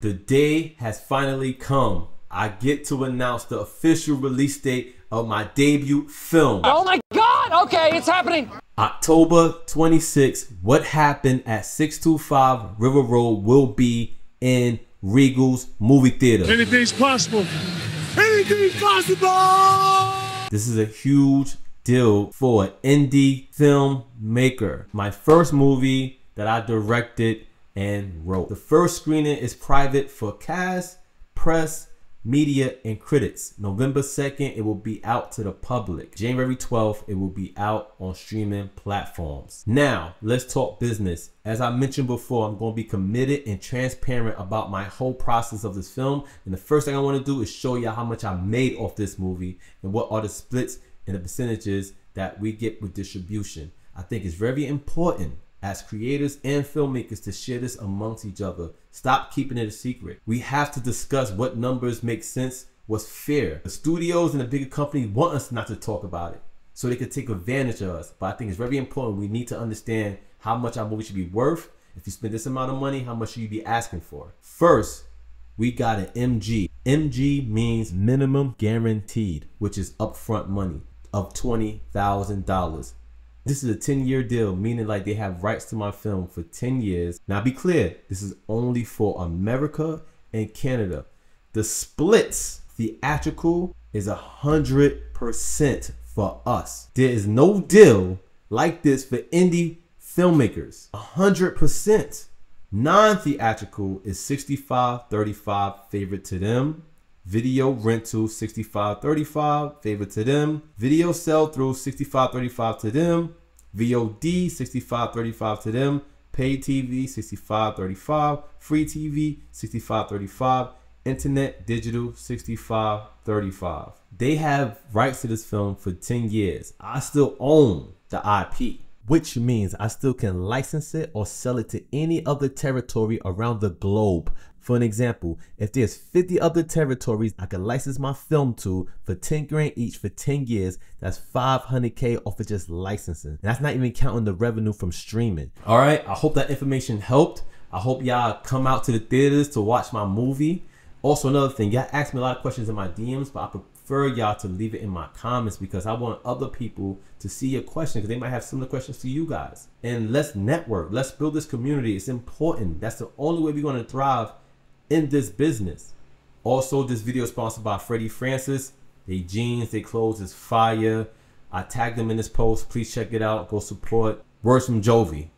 The day has finally come. I get to announce the official release date of my debut film. Oh my god! Okay, it's happening! October 26th, What Happened at 625 River Road will be in Regal's movie theater. Anything's possible. Anything's possible! This is a huge deal for an indie filmmaker. My first movie that I directed and wrote. The first screening is private for cast, press, media, and critics. November 2nd, it will be out to the public. January 12th, it will be out on streaming platforms. Now, let's talk business. As I mentioned before, I'm going to be committed and transparent about my whole process of this film. And the first thing I want to do is show you how much I made off this movie and what are the splits and the percentages that we get with distribution. I think it's very important as creators and filmmakers to share this amongst each other. Stop keeping it a secret. We have to discuss what numbers make sense, what's fair. The studios and the bigger companies want us not to talk about it so they can take advantage of us. But I think it's very important. We need to understand how much our movie should be worth. If you spend this amount of money, how much should you be asking for? First, we got an MG. MG means minimum guaranteed, which is upfront money of $20,000. This is a 10 year deal, meaning like they have rights to my film for 10 years. Now be clear, this is only for America and Canada. The splits theatrical is a hundred percent for us. There is no deal like this for indie filmmakers. A hundred percent. Non-theatrical is 65 35 favorite to them. Video rental 6535 favor to them. Video sell through 6535 to them. VOD 6535 to them. Paid TV 6535. Free TV 6535. Internet digital 6535. They have rights to this film for 10 years. I still own the IP which means I still can license it or sell it to any other territory around the globe. For an example, if there's 50 other territories I can license my film to for 10 grand each for 10 years, that's 500k off of just licensing. And that's not even counting the revenue from streaming. All right, I hope that information helped. I hope y'all come out to the theaters to watch my movie. Also, another thing, y'all asked me a lot of questions in my DMs, but I prefer y'all to leave it in my comments because I want other people to see your question because they might have similar questions to you guys. And let's network. Let's build this community. It's important. That's the only way we're going to thrive in this business. Also, this video is sponsored by Freddie Francis. They jeans, they clothes is fire. I tagged them in this post. Please check it out. Go support. Words from Jovi.